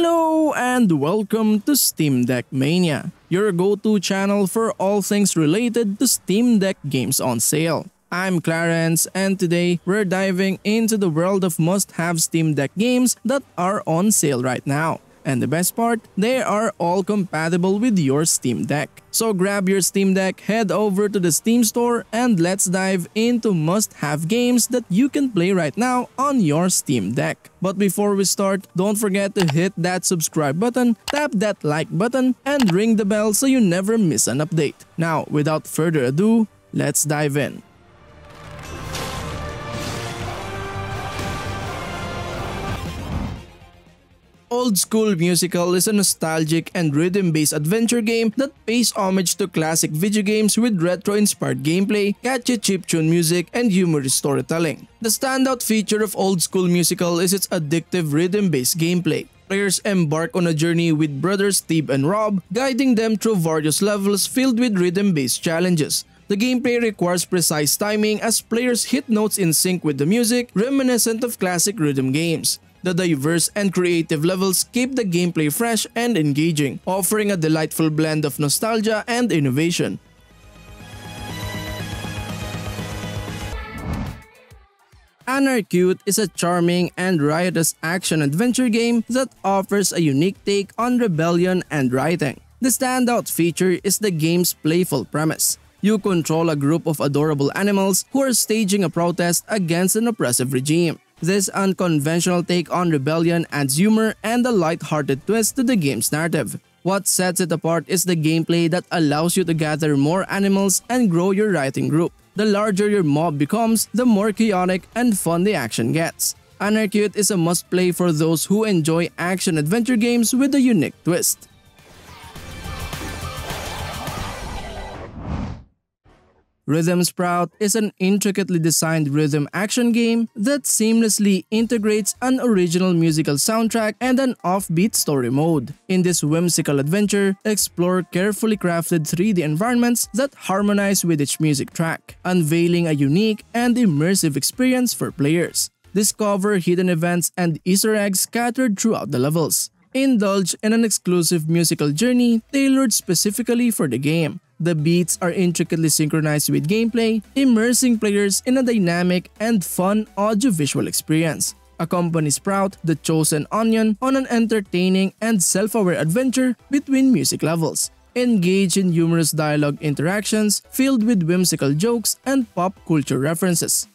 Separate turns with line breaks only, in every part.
Hello and welcome to Steam Deck Mania, your go-to channel for all things related to Steam Deck games on sale. I'm Clarence and today we're diving into the world of must-have Steam Deck games that are on sale right now. And the best part, they are all compatible with your Steam Deck. So grab your Steam Deck, head over to the Steam store, and let's dive into must-have games that you can play right now on your Steam Deck. But before we start, don't forget to hit that subscribe button, tap that like button, and ring the bell so you never miss an update. Now, without further ado, let's dive in. Old School Musical is a nostalgic and rhythm-based adventure game that pays homage to classic video games with retro-inspired gameplay, catchy chiptune music, and humorous storytelling. The standout feature of Old School Musical is its addictive rhythm-based gameplay. Players embark on a journey with brothers Steve and Rob, guiding them through various levels filled with rhythm-based challenges. The gameplay requires precise timing as players hit notes in sync with the music, reminiscent of classic rhythm games. The diverse and creative levels keep the gameplay fresh and engaging, offering a delightful blend of nostalgia and innovation. Anarcute is a charming and riotous action-adventure game that offers a unique take on rebellion and rioting. The standout feature is the game's playful premise. You control a group of adorable animals who are staging a protest against an oppressive regime. This unconventional take on rebellion adds humor and a light-hearted twist to the game's narrative. What sets it apart is the gameplay that allows you to gather more animals and grow your writing group. The larger your mob becomes, the more chaotic and fun the action gets. Anarcute is a must-play for those who enjoy action-adventure games with a unique twist. Rhythm Sprout is an intricately designed rhythm action game that seamlessly integrates an original musical soundtrack and an offbeat story mode. In this whimsical adventure, explore carefully crafted 3D environments that harmonize with each music track, unveiling a unique and immersive experience for players. Discover hidden events and Easter eggs scattered throughout the levels. Indulge in an exclusive musical journey tailored specifically for the game, the beats are intricately synchronized with gameplay, immersing players in a dynamic and fun audiovisual experience. Accompany Sprout, the chosen onion, on an entertaining and self-aware adventure between music levels. Engage in humorous dialogue interactions filled with whimsical jokes and pop culture references.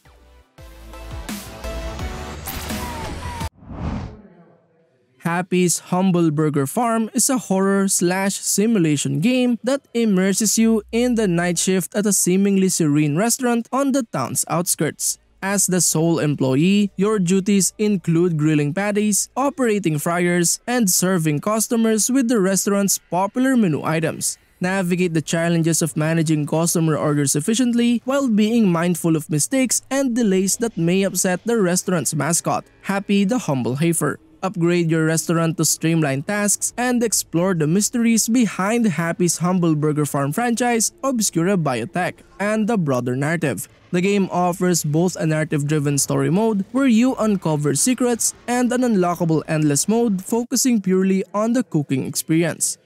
Happy's Humble Burger Farm is a horror slash simulation game that immerses you in the night shift at a seemingly serene restaurant on the town's outskirts. As the sole employee, your duties include grilling patties, operating fryers, and serving customers with the restaurant's popular menu items. Navigate the challenges of managing customer orders efficiently while being mindful of mistakes and delays that may upset the restaurant's mascot, Happy the Humble Heifer upgrade your restaurant to streamline tasks, and explore the mysteries behind Happy's Humble Burger Farm franchise, Obscura Biotech, and the broader narrative. The game offers both a narrative-driven story mode where you uncover secrets and an unlockable endless mode focusing purely on the cooking experience.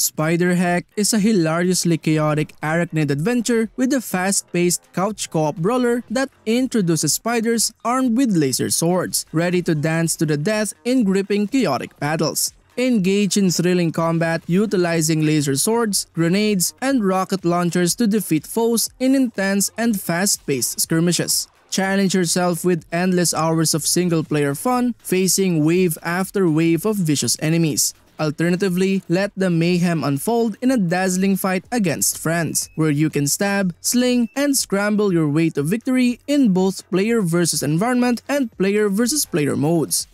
SpiderHeck is a hilariously chaotic arachnid adventure with a fast-paced couch co-op brawler that introduces spiders armed with laser swords, ready to dance to the death in gripping chaotic battles. Engage in thrilling combat utilizing laser swords, grenades, and rocket launchers to defeat foes in intense and fast-paced skirmishes. Challenge yourself with endless hours of single-player fun, facing wave after wave of vicious enemies. Alternatively, let the mayhem unfold in a dazzling fight against friends, where you can stab, sling, and scramble your way to victory in both player versus environment and player versus player modes.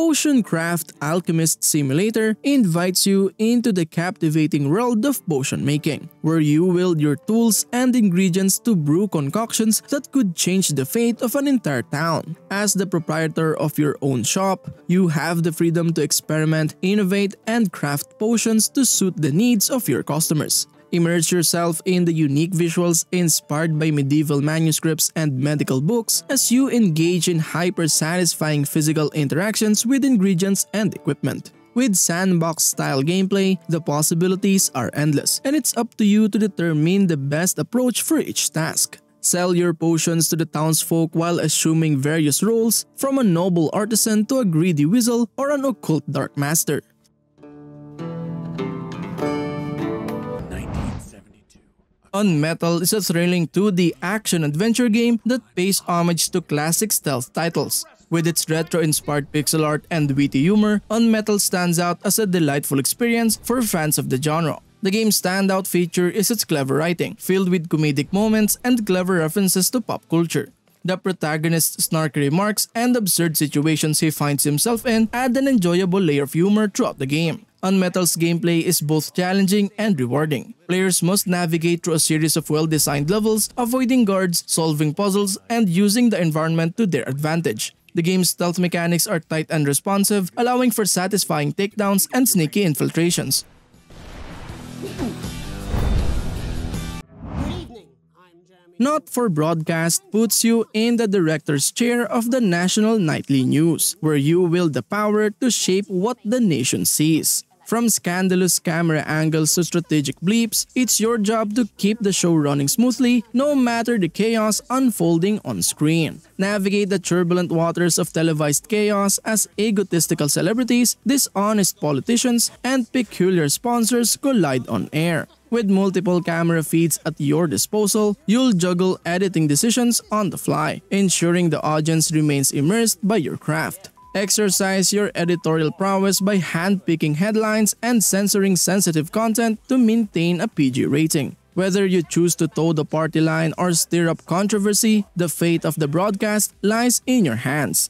Potion Craft Alchemist Simulator invites you into the captivating world of potion making, where you wield your tools and ingredients to brew concoctions that could change the fate of an entire town. As the proprietor of your own shop, you have the freedom to experiment, innovate, and craft potions to suit the needs of your customers. Immerse yourself in the unique visuals inspired by medieval manuscripts and medical books as you engage in hyper-satisfying physical interactions with ingredients and equipment. With sandbox-style gameplay, the possibilities are endless, and it's up to you to determine the best approach for each task. Sell your potions to the townsfolk while assuming various roles, from a noble artisan to a greedy weasel or an occult dark master. Unmetal is a thrilling 2D action-adventure game that pays homage to classic stealth titles. With its retro-inspired pixel art and witty humor, Unmetal stands out as a delightful experience for fans of the genre. The game's standout feature is its clever writing, filled with comedic moments and clever references to pop culture. The protagonist's snarky remarks and absurd situations he finds himself in add an enjoyable layer of humor throughout the game. Unmetal's gameplay is both challenging and rewarding. Players must navigate through a series of well-designed levels, avoiding guards, solving puzzles, and using the environment to their advantage. The game's stealth mechanics are tight and responsive, allowing for satisfying takedowns and sneaky infiltrations. Not for Broadcast puts you in the director's chair of the national nightly news, where you wield the power to shape what the nation sees. From scandalous camera angles to strategic bleeps, it's your job to keep the show running smoothly no matter the chaos unfolding on screen. Navigate the turbulent waters of televised chaos as egotistical celebrities, dishonest politicians, and peculiar sponsors collide on air. With multiple camera feeds at your disposal, you'll juggle editing decisions on the fly, ensuring the audience remains immersed by your craft. Exercise your editorial prowess by handpicking headlines and censoring sensitive content to maintain a PG rating. Whether you choose to toe the party line or stir up controversy, the fate of the broadcast lies in your hands.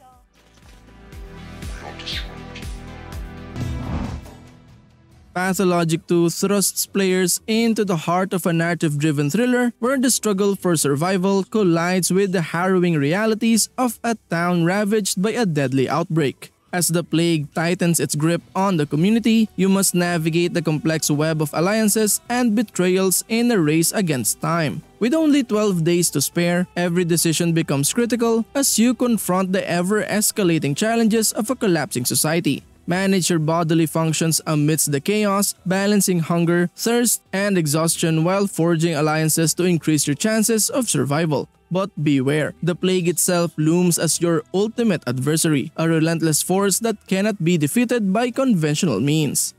Pathologic 2 thrusts players into the heart of a narrative-driven thriller where the struggle for survival collides with the harrowing realities of a town ravaged by a deadly outbreak. As the plague tightens its grip on the community, you must navigate the complex web of alliances and betrayals in a race against time. With only 12 days to spare, every decision becomes critical as you confront the ever-escalating challenges of a collapsing society. Manage your bodily functions amidst the chaos, balancing hunger, thirst, and exhaustion while forging alliances to increase your chances of survival. But beware, the plague itself looms as your ultimate adversary, a relentless force that cannot be defeated by conventional means.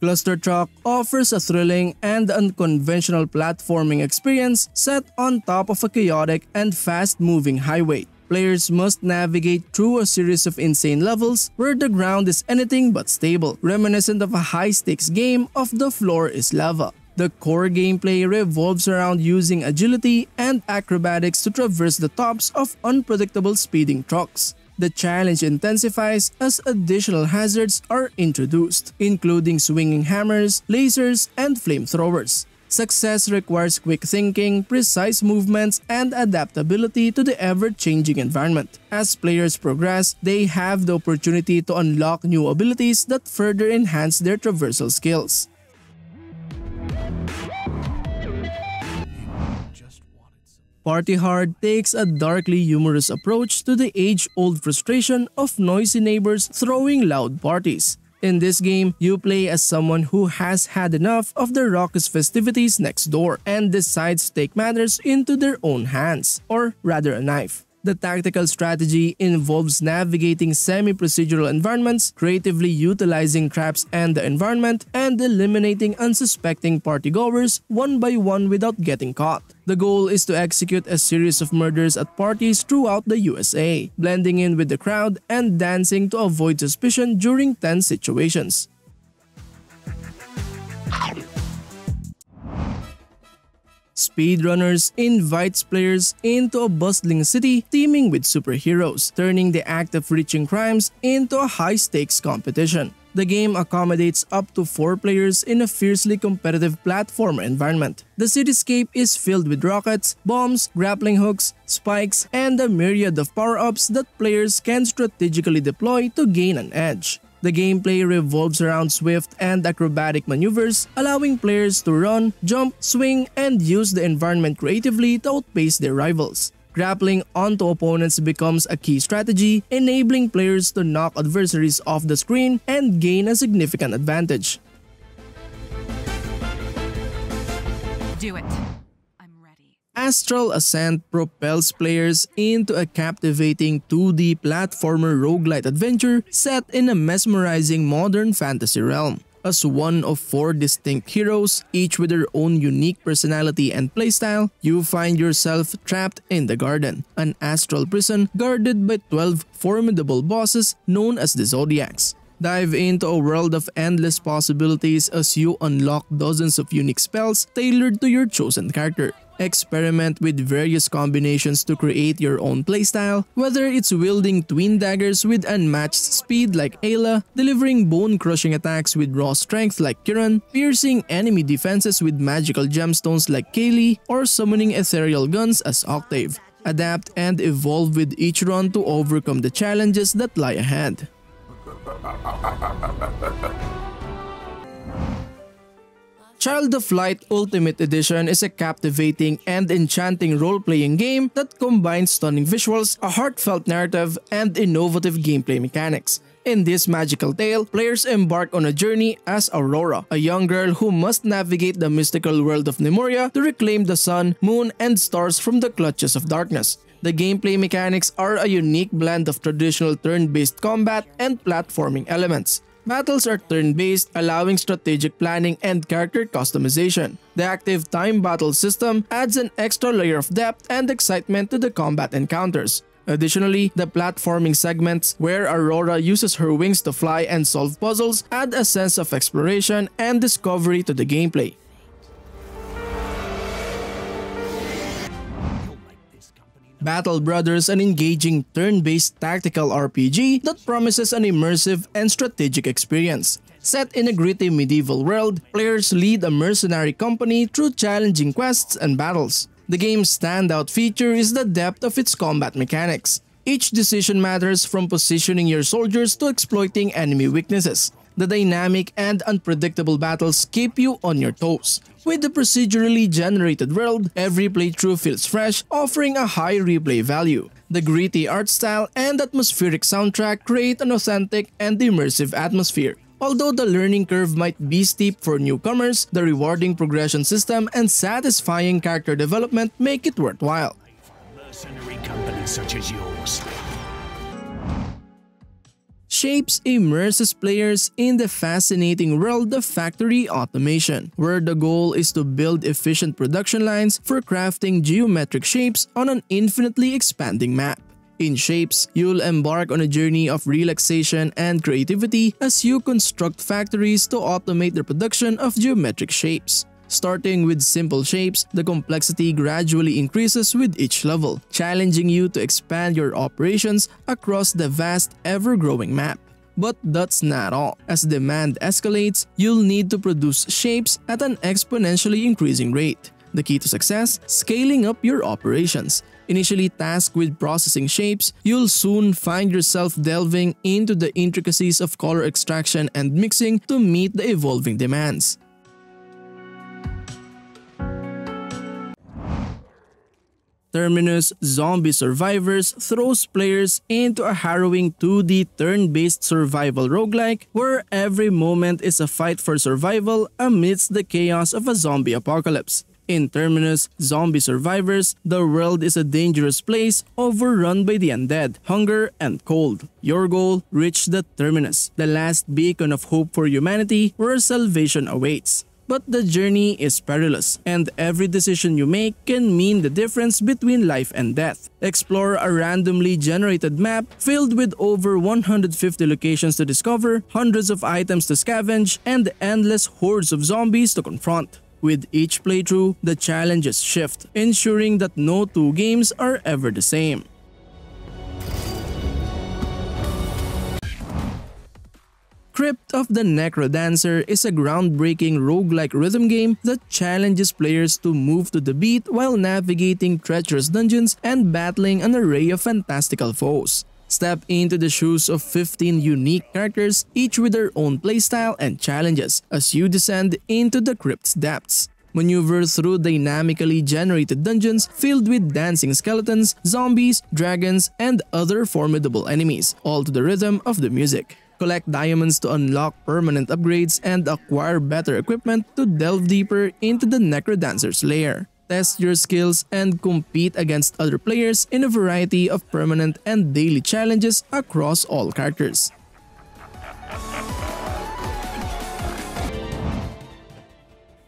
Clustertruck offers a thrilling and unconventional platforming experience set on top of a chaotic and fast-moving highway. Players must navigate through a series of insane levels where the ground is anything but stable, reminiscent of a high-stakes game of the floor is lava. The core gameplay revolves around using agility and acrobatics to traverse the tops of unpredictable speeding trucks. The challenge intensifies as additional hazards are introduced, including swinging hammers, lasers, and flamethrowers. Success requires quick thinking, precise movements, and adaptability to the ever-changing environment. As players progress, they have the opportunity to unlock new abilities that further enhance their traversal skills. Party Hard takes a darkly humorous approach to the age-old frustration of noisy neighbors throwing loud parties. In this game, you play as someone who has had enough of the raucous festivities next door and decides to take matters into their own hands, or rather a knife. The tactical strategy involves navigating semi-procedural environments, creatively utilizing traps and the environment, and eliminating unsuspecting partygoers one by one without getting caught. The goal is to execute a series of murders at parties throughout the USA, blending in with the crowd and dancing to avoid suspicion during tense situations. Speedrunners invites players into a bustling city teeming with superheroes, turning the act of reaching crimes into a high-stakes competition. The game accommodates up to 4 players in a fiercely competitive platformer environment. The cityscape is filled with rockets, bombs, grappling hooks, spikes, and a myriad of power-ups that players can strategically deploy to gain an edge. The gameplay revolves around swift and acrobatic maneuvers, allowing players to run, jump, swing, and use the environment creatively to outpace their rivals. Grappling onto opponents becomes a key strategy, enabling players to knock adversaries off the screen and gain a significant advantage.
Do it.
Astral Ascent propels players into a captivating 2D platformer roguelite adventure set in a mesmerizing modern fantasy realm. As one of four distinct heroes, each with their own unique personality and playstyle, you find yourself trapped in the Garden, an astral prison guarded by 12 formidable bosses known as the Zodiacs. Dive into a world of endless possibilities as you unlock dozens of unique spells tailored to your chosen character. Experiment with various combinations to create your own playstyle, whether it's wielding twin daggers with unmatched speed like Ayla, delivering bone-crushing attacks with raw strength like Kiran, piercing enemy defenses with magical gemstones like Kaylee, or summoning ethereal guns as Octave. Adapt and evolve with each run to overcome the challenges that lie ahead. Child of Light Ultimate Edition is a captivating and enchanting role-playing game that combines stunning visuals, a heartfelt narrative, and innovative gameplay mechanics. In this magical tale, players embark on a journey as Aurora, a young girl who must navigate the mystical world of Lemuria to reclaim the sun, moon, and stars from the clutches of darkness. The gameplay mechanics are a unique blend of traditional turn-based combat and platforming elements. Battles are turn-based, allowing strategic planning and character customization. The active time battle system adds an extra layer of depth and excitement to the combat encounters. Additionally, the platforming segments where Aurora uses her wings to fly and solve puzzles add a sense of exploration and discovery to the gameplay. Battle Brothers an engaging turn-based tactical RPG that promises an immersive and strategic experience. Set in a gritty medieval world, players lead a mercenary company through challenging quests and battles. The game's standout feature is the depth of its combat mechanics. Each decision matters from positioning your soldiers to exploiting enemy weaknesses. The dynamic and unpredictable battles keep you on your toes. With the procedurally generated world, every playthrough feels fresh, offering a high replay value. The gritty art style and atmospheric soundtrack create an authentic and immersive atmosphere. Although the learning curve might be steep for newcomers, the rewarding progression system and satisfying character development make it worthwhile.
Mercenary companies such as yours
shapez immerses players in the fascinating world of factory automation, where the goal is to build efficient production lines for crafting geometric shapes on an infinitely expanding map. In shapez, you'll embark on a journey of relaxation and creativity as you construct factories to automate the production of geometric shapes. Starting with simple shapes, the complexity gradually increases with each level, challenging you to expand your operations across the vast, ever-growing map. But that's not all. As demand escalates, you'll need to produce shapes at an exponentially increasing rate. The key to success? Scaling up your operations. Initially tasked with processing shapes, you'll soon find yourself delving into the intricacies of color extraction and mixing to meet the evolving demands. Terminus Zombie Survivors throws players into a harrowing 2D turn-based survival roguelike where every moment is a fight for survival amidst the chaos of a zombie apocalypse. In Terminus Zombie Survivors, the world is a dangerous place overrun by the undead, hunger, and cold. Your goal, reach the Terminus, the last beacon of hope for humanity where salvation awaits. But the journey is perilous, and every decision you make can mean the difference between life and death. Explore a randomly generated map filled with over 150 locations to discover, hundreds of items to scavenge, and endless hordes of zombies to confront. With each playthrough, the challenges shift, ensuring that no two games are ever the same. Crypt of the Necrodancer is a groundbreaking roguelike rhythm game that challenges players to move to the beat while navigating treacherous dungeons and battling an array of fantastical foes. Step into the shoes of 15 unique characters, each with their own playstyle and challenges, as you descend into the crypt's depths. Maneuver through dynamically generated dungeons filled with dancing skeletons, zombies, dragons, and other formidable enemies, all to the rhythm of the music. Collect diamonds to unlock permanent upgrades and acquire better equipment to delve deeper into the Necrodancer's lair test your skills, and compete against other players in a variety of permanent and daily challenges across all characters.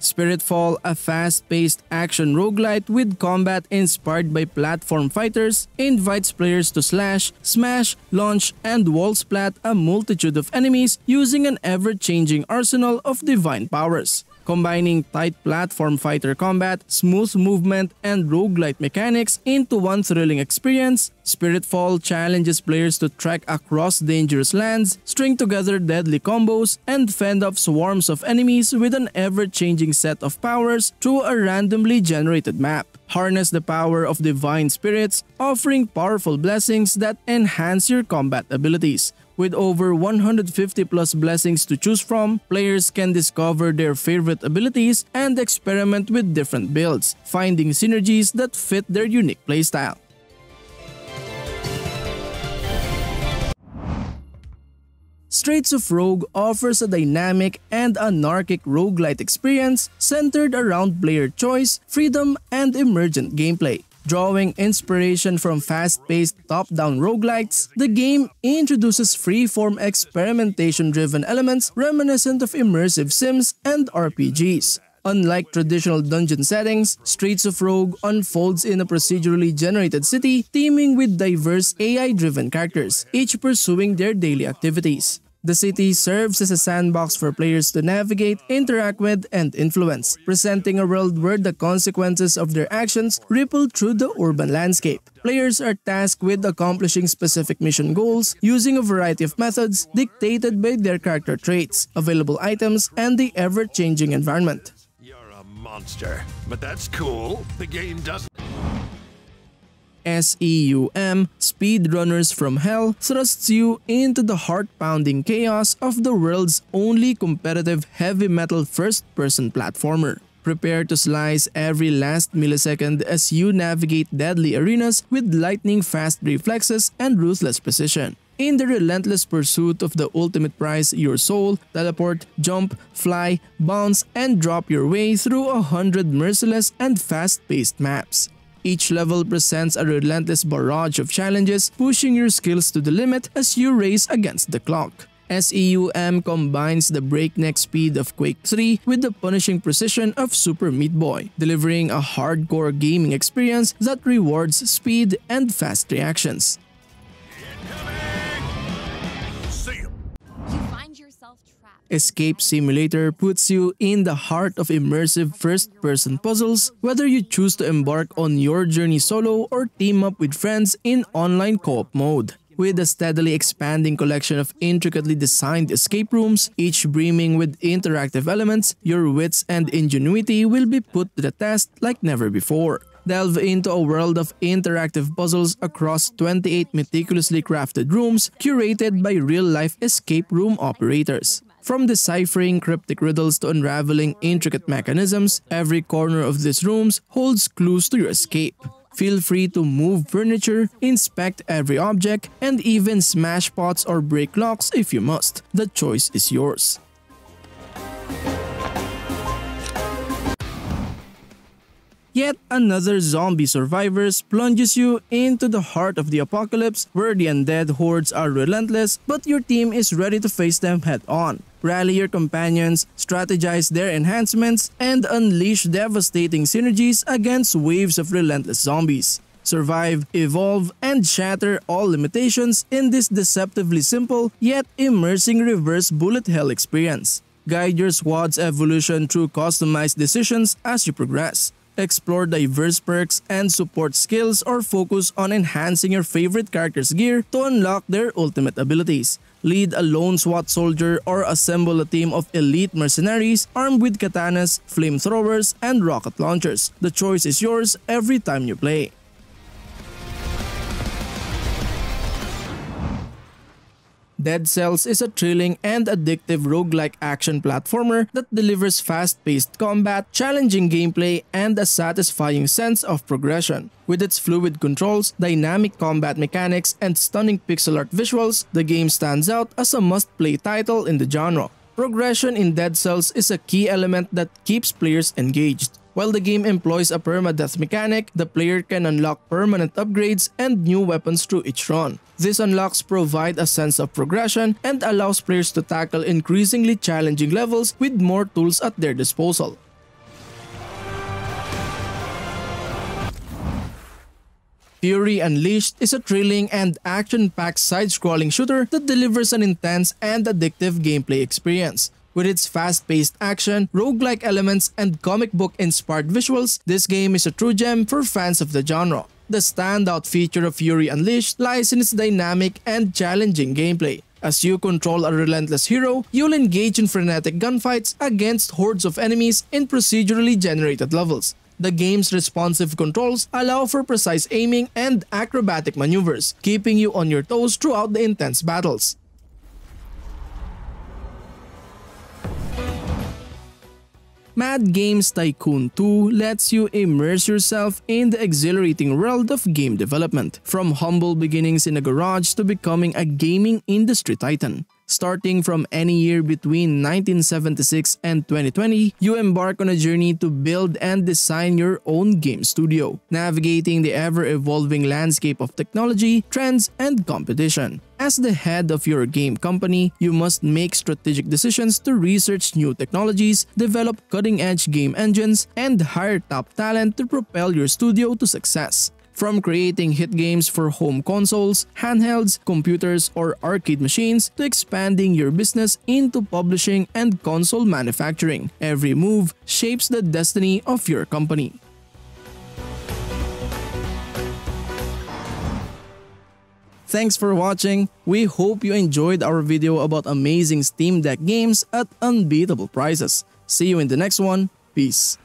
Spiritfall, a fast-paced action roguelite with combat inspired by platform fighters, invites players to slash, smash, launch, and wall splat a multitude of enemies using an ever-changing arsenal of divine powers combining tight platform fighter combat, smooth movement, and roguelite mechanics into one thrilling experience, Spiritfall challenges players to trek across dangerous lands, string together deadly combos, and fend off swarms of enemies with an ever-changing set of powers through a randomly generated map. Harness the power of divine spirits, offering powerful blessings that enhance your combat abilities. With over 150 plus blessings to choose from, players can discover their favorite abilities and experiment with different builds, finding synergies that fit their unique playstyle. Streets of Rogue offers a dynamic and anarchic roguelite experience centered around player choice, freedom, and emergent gameplay. Drawing inspiration from fast-paced top-down roguelites, the game introduces free-form experimentation-driven elements reminiscent of immersive sims and RPGs. Unlike traditional dungeon settings, Streets of Rogue unfolds in a procedurally generated city teeming with diverse AI-driven characters, each pursuing their daily activities. The city serves as a sandbox for players to navigate, interact with, and influence, presenting a world where the consequences of their actions ripple through the urban landscape. Players are tasked with accomplishing specific mission goals using a variety of methods dictated by their character traits, available items, and the ever-changing environment.
Monster, but that's cool. The game doesn't.
SEUM, Speedrunners from Hell, thrusts you into the heart-pounding chaos of the world's only competitive heavy metal first-person platformer. Prepare to slice every last millisecond as you navigate deadly arenas with lightning-fast reflexes and ruthless precision. In the relentless pursuit of the ultimate prize, your soul, teleport, jump, fly, bounce, and drop your way through a hundred merciless and fast-paced maps. Each level presents a relentless barrage of challenges, pushing your skills to the limit as you race against the clock. SEUM combines the breakneck speed of Quake 3 with the punishing precision of Super Meat Boy, delivering a hardcore gaming experience that rewards speed and fast reactions. Escape Simulator puts you in the heart of immersive first-person puzzles, whether you choose to embark on your journey solo or team up with friends in online co-op mode. With a steadily expanding collection of intricately designed escape rooms, each brimming with interactive elements, your wits and ingenuity will be put to the test like never before. Delve into a world of interactive puzzles across 28 meticulously crafted rooms curated by real-life escape room operators. From deciphering cryptic riddles to unraveling intricate mechanisms, every corner of these rooms holds clues to your escape. Feel free to move furniture, inspect every object, and even smash pots or break locks if you must. The choice is yours. Yet another zombie survivors plunges you into the heart of the apocalypse where the undead hordes are relentless but your team is ready to face them head on. Rally your companions, strategize their enhancements, and unleash devastating synergies against waves of relentless zombies. Survive, evolve, and shatter all limitations in this deceptively simple yet immersing reverse bullet hell experience. Guide your squad's evolution through customized decisions as you progress explore diverse perks and support skills or focus on enhancing your favorite character's gear to unlock their ultimate abilities. Lead a lone SWAT soldier or assemble a team of elite mercenaries armed with katanas, flamethrowers, and rocket launchers. The choice is yours every time you play. Dead Cells is a thrilling and addictive roguelike action platformer that delivers fast-paced combat, challenging gameplay, and a satisfying sense of progression. With its fluid controls, dynamic combat mechanics, and stunning pixel art visuals, the game stands out as a must-play title in the genre. Progression in Dead Cells is a key element that keeps players engaged. While the game employs a permadeath mechanic, the player can unlock permanent upgrades and new weapons through each run. These unlocks provide a sense of progression and allows players to tackle increasingly challenging levels with more tools at their disposal. Fury Unleashed is a thrilling and action-packed side-scrolling shooter that delivers an intense and addictive gameplay experience. With its fast-paced action, roguelike elements, and comic book-inspired visuals, this game is a true gem for fans of the genre. The standout feature of Fury Unleashed lies in its dynamic and challenging gameplay. As you control a relentless hero, you'll engage in frenetic gunfights against hordes of enemies in procedurally generated levels. The game's responsive controls allow for precise aiming and acrobatic maneuvers, keeping you on your toes throughout the intense battles. Mad Games Tycoon 2 lets you immerse yourself in the exhilarating world of game development, from humble beginnings in a garage to becoming a gaming industry titan. Starting from any year between 1976 and 2020, you embark on a journey to build and design your own game studio, navigating the ever-evolving landscape of technology, trends, and competition. As the head of your game company, you must make strategic decisions to research new technologies, develop cutting-edge game engines, and hire top talent to propel your studio to success. From creating hit games for home consoles, handhelds, computers, or arcade machines to expanding your business into publishing and console manufacturing, every move shapes the destiny of your company. Thanks for watching. We hope you enjoyed our video about amazing Steam Deck games at unbeatable prices. See you in the next one. Peace.